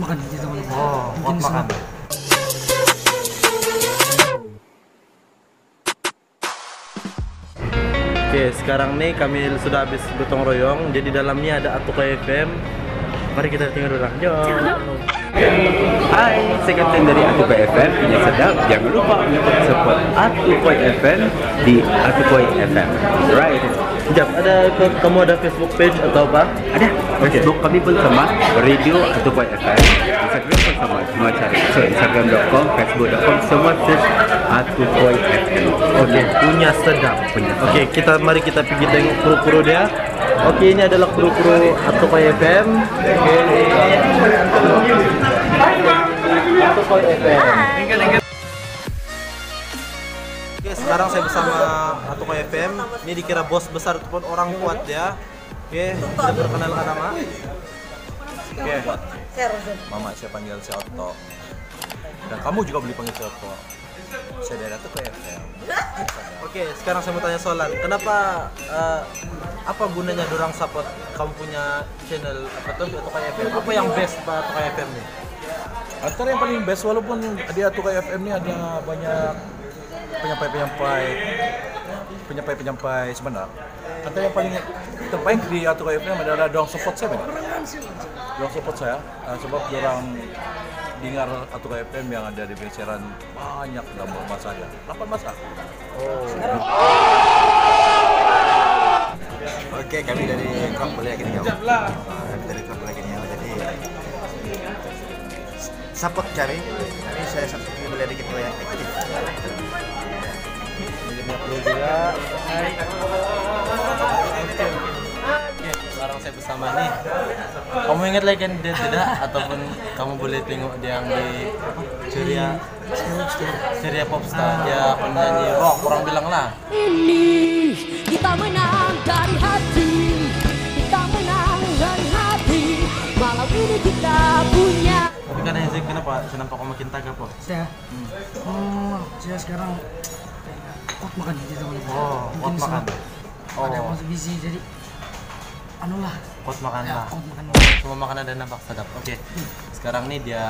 makan teman-teman. Oh, kuat Mungkin makan. Oke, sekarang nih kami sudah habis gotong royong. Jadi dalamnya ada Atuka FM. Mari kita tinggal orang. Yo. Hai, saya Kapten dari Atukoy FM yang sedap. Jangan lupa untuk support Atukoy FM di Atukoy FM. Right. Sekejap, ada kamu ada Facebook page atau apa? Ada Facebook kami pun sama Radio Atukoy FM. Instagram pun sama. Semua cari. So Instagram.com, Facebook.com, semua search Atukoy FM. Oke, punya sedap. Punya sedap. Oke, kita mari kita pergi tengok kru-kru dia. Oke, ini adalah kru-kru Atukai FM. Oke, Atukai FM. Oke, sekarang saya bersama Atukai FM. Ini dikira bos besar ataupun orang kuat ya. Oke, kita perkenalkan nama. Oke, Mama saya panggil si Otto dan kamu juga boleh panggil si Otto saya dari ke FM Oke, sekarang saya mau tanya soalan. Kenapa eh, apa gunanya dorang support kamu punya channel apa tuh atau FM? Apa yang best pak atau FM nih? antara yang paling best walaupun di Atukai FM ini ada banyak penyampai-penyampai penyampai-penyampai sebenar antara yang paling terbaik di Atukai FM adalah dong support saya benar dong support saya eh, sebab orang dengar Atukai FM yang ada di siaran banyak dalam masa dia 8 masa. Oke, kami dari klub gini ya. Kami dari klub ya. Jadi support cari. Ini saya support ini boleh dikit yang aktif. Jadi perlu juga. Sekarang saya bersama nih. Kamu ingat legend dia tidak? Ataupun kamu boleh tengok dia yang di apa? Ceria Ceria Popstar dia penyanyi rock orang bilang lah. ini kita menang dari hati kenapa? Kenapa kamu makin tagap kok? Saya, oh, saya sekarang kuat makan gitu teman-teman. Oh, kuat makan. sebab Ada Oh. masuk gizi jadi anu lah. Kuat makan Ya, lah. kuat makan. Semua makanan dan nampak sedap. Oke. Sekarang nih dia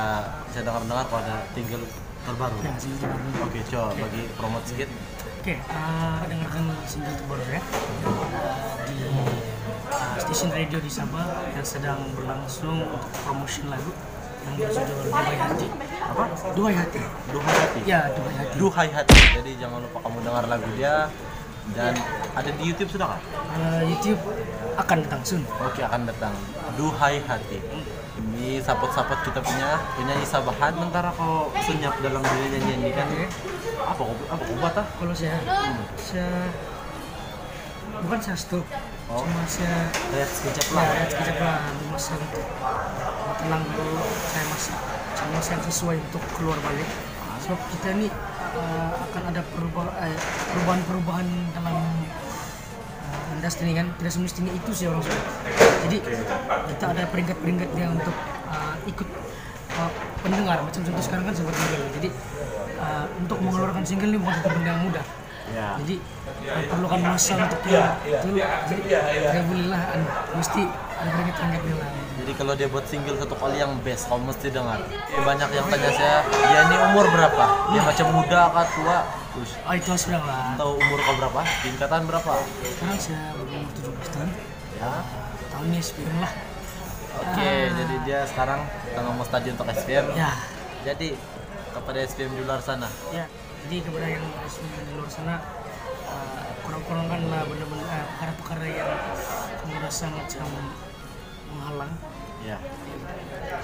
saya dengar-dengar ada single terbaru. Ya, sini baru. Oke, coba bagi promote sedikit. Oke, eh, dengarkan single terbaru ya di eh, stasiun radio di Sabah yang sedang berlangsung untuk promotion lagu Hati. Apa? Duhai Hati. Duhai hati. Ya, Duhai Hati. Duhai hati. Jadi jangan lupa kamu dengar lagu dia dan ada di YouTube sudah kan? YouTube akan datang soon. Oke, akan datang. Duhai hati. Ini support-support kita punya penyanyi Sabahan. Sementara kau senyap dalam diri nyanyi ini kan apa kau apa kau buat ah? Kalau saya, saya bukan saya stop, Oh. cuma saya Lihat sekejap ya, lah. lihat sekejap lah masa mau tenang dulu saya masih cuma saya sesuai untuk keluar balik. Sebab kita ini uh, akan ada eh, perubahan-perubahan dalam uh, industri ini kan. Tidak semestinya itu sih orang sudah jadi kita ada peringkat-peringkat dia untuk uh, ikut uh, pendengar. Macam contoh sekarang kan seperti single. Jadi uh, untuk mengeluarkan single ini bukan satu benda yang mudah. Ya. jadi uh, perlukan masa untuk ya, itu jadi tidak boleh lah anu, mesti ada Jadi kalau dia buat single satu kali yang best, kamu mesti dengar. Eh, Banyak yang tanya saya, dia ini umur berapa? Dia macam muda kah tua? Terus oh itu sudah lah tahu umur kau berapa? Tingkatan berapa? sekarang saya berumur 17 tahun Ya. tahunnya SPM lah Oke, jadi dia sekarang tengah mau stadion untuk SPM. ya Jadi kepada SPM di luar sana. ya jadi kepada yang SPM di luar sana uh, kurang-kurangkanlah benda-benda uh, perkara-perkara yang kamu rasa macam Ya.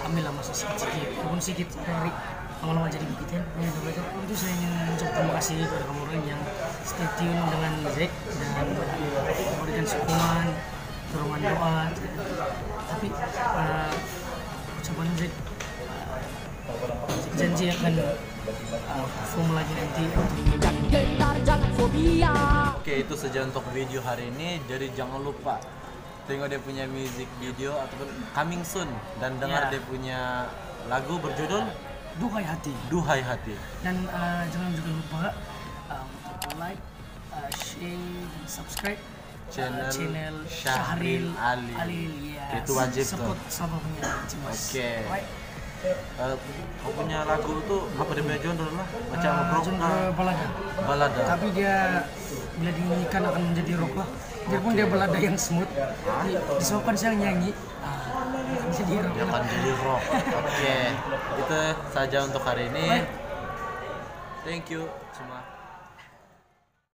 ambillah masa sedikit walaupun sedikit dari lama-lama jadi begitu ya coba itu itu saya ingin mengucapkan terima kasih kepada kamu orang yang stay tune dengan Zack dan memberikan sokongan dorongan doa. Tapi uh, ucapan Zack uh, janji akan uh, perform lagi nanti dan gentar jangan fobia. Oke, itu saja untuk video hari ini. Jadi jangan lupa tengok dia punya music video ataupun coming soon dan dengar Ya. dia punya lagu berjudul duhai hati Duhai Hati. dan uh, jangan juga lupa uh, untuk like, uh, share, dan subscribe uh, Channel channel Syahril Syahril Ali. Alil. Yes. Itu wajib tuh. Support sama punya Cimas. Oke. Right. Kau punya lagu tuh apa dia punya genre lah macam Ah, rock kah? balada. balada. Tapi dia bila dinyanyikan akan menjadi rock lah. Biarpun dia balada yang smooth, di- disebabkan saya yang nyanyi, ah, jadi rock dia akan jadi rock oke. Itu saja untuk hari ini. Thank you